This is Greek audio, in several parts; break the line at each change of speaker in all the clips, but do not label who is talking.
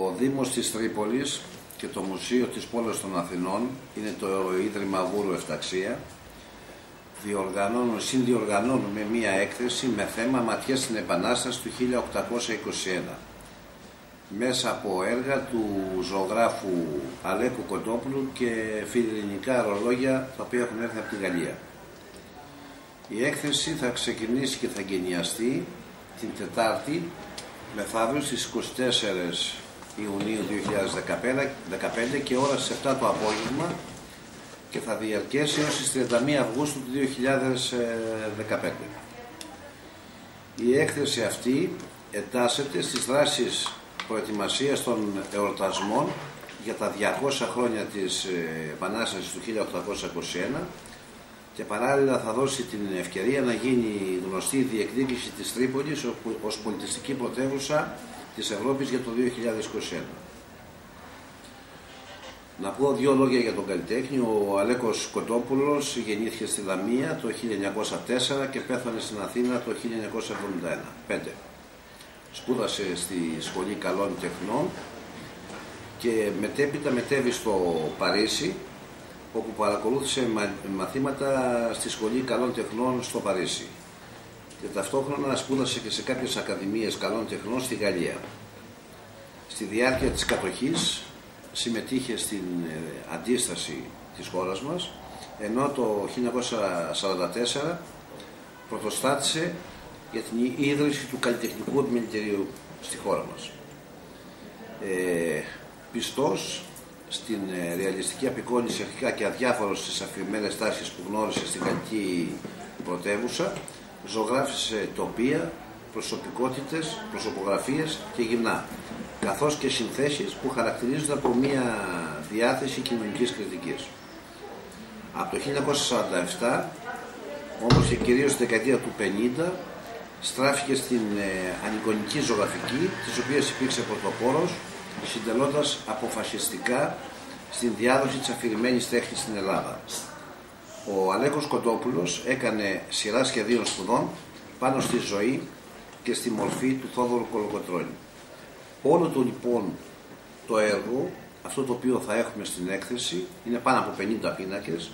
Ο Δήμος της Τρίπολης και το Μουσείο της Πόλης των Αθηνών είναι το Ίδρυμα Βούρου Εφταξία διοργανώνουν, συνδιοργανώνουν με μία έκθεση με θέμα ματιά στην Επανάσταση του 1821 μέσα από έργα του ζωγράφου Αλέκου Κοντόπουλου και φιλελληνικά ρολόγια τα οποία έχουν έρθει από τη Γαλλία. Η έκθεση θα ξεκινήσει και θα γενιαστεί την Τετάρτη μεθαύριο στις 24 Ιουνίου 2015 και ώρα στις 7 το απόγευμα και θα διαρκέσει έως τις 31 Αυγούστου του 2015. Η έκθεση αυτή ετάσσεται στις δράσεις προετοιμασίας των εορτασμών για τα 200 χρόνια της ε, Επανάστασης του 1821 και παράλληλα θα δώσει την ευκαιρία να γίνει γνωστή η διεκδίκηση της Τρίπολης ως πολιτιστική πρωτεύουσα της Ευρώπης για το 2021. Να πω δύο λόγια για τον καλλιτέχνη. Ο Αλέκος Κοντόπουλος γεννήθηκε στη Δαμία το 1904 και πέθανε στην Αθήνα το 1971. Πέντε. Σπούδασε στη Σχολή Καλών Τεχνών και μετέπειτα μετέβη στο Παρίσι όπου παρακολούθησε μαθήματα στη Σχολή Καλών Τεχνών στο Παρίσι και ταυτόχρονα σπούδασε και σε κάποιες ακαδημίες καλών τεχνών στη Γαλλία. Στη διάρκεια της κατοχής συμμετείχε στην ε, αντίσταση της χώρας μας, ενώ το 1944 πρωτοστάτησε για την ίδρυση του καλλιτεχνικού επιμελητηρίου στη χώρα μας. Ε, πιστός στην ε, ρεαλιστική απεικόνηση αρχικά και αδιάφορος στις αφηρημένες τάσεις που γνώρισε στην γαλλική πρωτεύουσα, ζωγράφισε τοπία, προσωπικότητες, προσωπογραφίες και γυμνά, καθώς και συνθέσεις που χαρακτηρίζονται από μια διάθεση κοινωνικής κριτικής. Από το 1947, όμως και κυρίως στη δεκαετία του 50, στράφηκε στην ε, ανικονική ζωγραφική, της οποίας υπήρξε πρωτοπόρος, συντελώντας αποφασιστικά στην διάδοση της αφηρημένης τέχνης στην Ελλάδα ο Αλέκος Κοντόπουλος έκανε σειρά σχεδίων σπουδών πάνω στη ζωή και στη μορφή του Θόδωρου Κολοκοτρώνη. Όλο το λοιπόν το έργο, αυτό το οποίο θα έχουμε στην έκθεση, είναι πάνω από 50 πίνακες,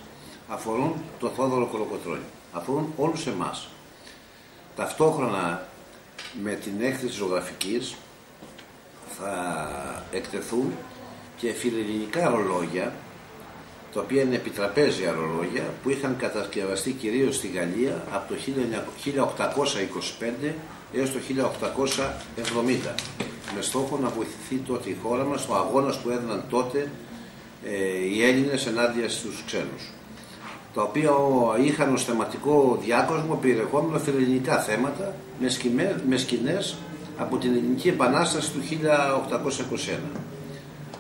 αφορούν το Θόδωρο Κολοκοτρώνη. Αφορούν όλους εμάς. Ταυτόχρονα με την έκθεση ζωγραφικής θα εκτεθούν και φιλελληνικά ρολόγια τα οποία είναι επιτραπέζια ρολόγια που είχαν κατασκευαστεί κυρίως στη Γαλλία από το 1825 έως το 1870 με στόχο να βοηθηθεί τότε η χώρα μας στο αγώνας που έδιναν τότε ε, οι Έλληνες ενάντια στους ξένους τα οποία είχαν ως θεματικό διάκοσμο περιεχόμενο φιλελληνικά θέματα με, σκηνές, με σκηνές από την Ελληνική Επανάσταση του 1821.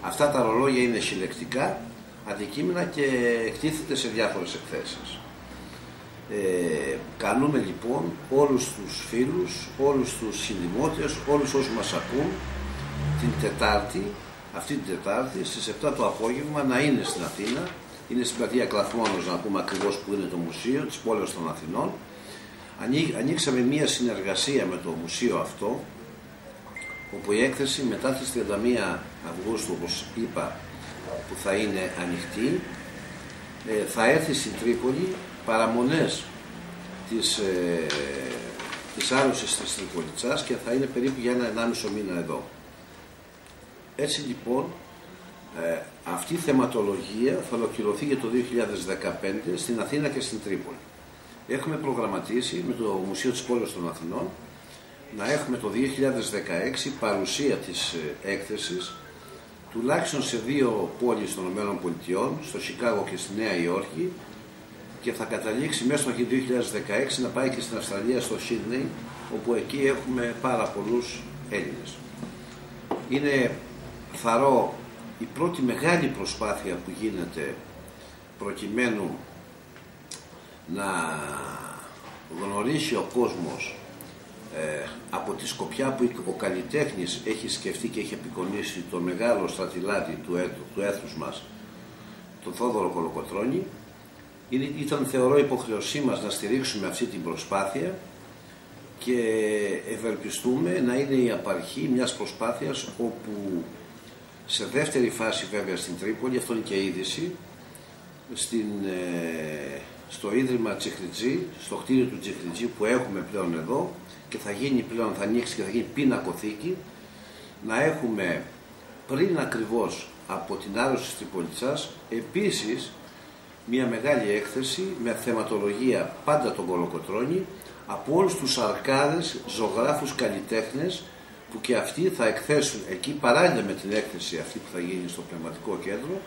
Αυτά τα ρολόγια είναι συλλεκτικά αντικείμενα και εκτίθεται σε διάφορες εκθέσεις. Ε, καλούμε λοιπόν όλους τους φίλους, όλους τους συνδημότες, όλους όσους μας ακούν την Τετάρτη, αυτή την Τετάρτη στις 7 το απόγευμα να είναι στην Αθήνα, είναι στην πλατεία Κλαθμόνος να πούμε ακριβώς που είναι το μουσείο της πόλης των Αθηνών. Ανοίξαμε μία συνεργασία με το μουσείο αυτό, όπου η έκθεση μετά τις 31 Αυγούστου, όπως είπα, που θα είναι ανοιχτή ε, θα έρθει στην Τρίπολη παραμονές της, ε, της άρρωσης της Τριπολιτσάς και θα είναι περίπου για ένα ενάμισο μήνα εδώ. Έτσι λοιπόν ε, αυτή η θεματολογία θα ολοκληρωθεί για το 2015 στην Αθήνα και στην Τρίπολη. Έχουμε προγραμματίσει με το Μουσείο της Πόλης των Αθηνών να έχουμε το 2016 παρουσία της ε, έκθεσης τουλάχιστον σε δύο πόλεις των ΗΠΑ, στο Σικάγο και στη Νέα Υόρκη και θα καταλήξει μέσα στο 2016 να πάει και στην Αυστραλία, στο Σίδνεϊ, όπου εκεί έχουμε πάρα πολλούς Έλληνες. Είναι, θαρώ, η πρώτη μεγάλη προσπάθεια που γίνεται προκειμένου να γνωρίσει ο κόσμος ε, από τη σκοπιά που ο καλλιτέχνης έχει σκεφτεί και έχει απεικονίσει το μεγάλο στρατιλάτι του, έθου, του έθνους μας, τον Θόδωρο Κολοκοτρώνη, ήταν θεωρώ υποχρεωσή μας να στηρίξουμε αυτή την προσπάθεια και ευελπιστούμε να είναι η απαρχή μιας προσπάθειας όπου Σε δεύτερη φάση βέβαια στην Τρίπολη, αυτό είναι και είδηση, στην, ε, στο Ίδρυμα Τσιχριτζή, στο κτίριο του Τσιχριτζή που έχουμε πλέον εδώ και θα γίνει πλέον, θα ανοίξει και θα γίνει πίνακοθήκη, να έχουμε πριν ακριβώς από την άρρωση της Τριπολιτσάς επίσης μια μεγάλη έκθεση με θεματολογία πάντα τον Κολοκοτρώνη από όλους τους αρκάδες, ζωγράφους, καλλιτέχνες που και αυτοί θα εκθέσουν εκεί παράλληλα με την έκθεση αυτή που θα γίνει στο πνευματικό κέντρο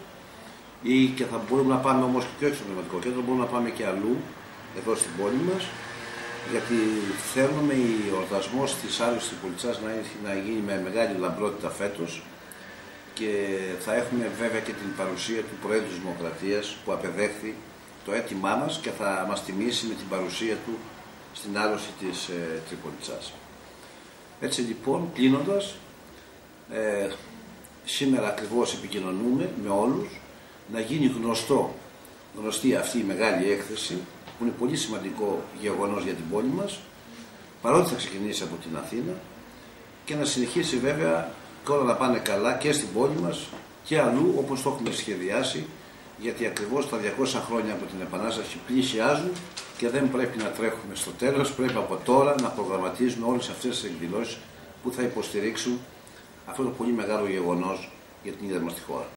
ή και θα μπορούμε να πάμε όμως και όχι στο πνευματικό κέντρο, μπορούμε να πάμε και αλλού εδώ στην πόλη μας γιατί θέλουμε ο εορτασμός της άρρωσης της Πολιτσάς να, να γίνει με μεγάλη λαμπρότητα φέτος και θα έχουμε βέβαια και την παρουσία του Προέδρου της Δημοκρατίας που απεδέχθη το αίτημά μας και θα μας τιμήσει με την παρουσία του στην άρρωση της ε, Τριπολιτσάς. Έτσι λοιπόν, κλείνοντας, ε, σήμερα ακριβώς επικοινωνούμε με όλους να γίνει γνωστό, γνωστή αυτή η μεγάλη έκθεση που είναι πολύ σημαντικό γεγονός για την πόλη μας παρότι θα ξεκινήσει από την Αθήνα και να συνεχίσει βέβαια και όλα να πάνε καλά και στην πόλη μας και αλλού όπως το έχουμε σχεδιάσει γιατί ακριβώς τα 200 χρόνια από την Επανάσταση πλησιάζουν και δεν πρέπει να τρέχουμε στο τέλος, πρέπει από τώρα να προγραμματίζουμε όλες αυτές τις εκδηλώσεις που θα υποστηρίξουν αυτό το πολύ μεγάλο γεγονός για την ίδια μας τη χώρα.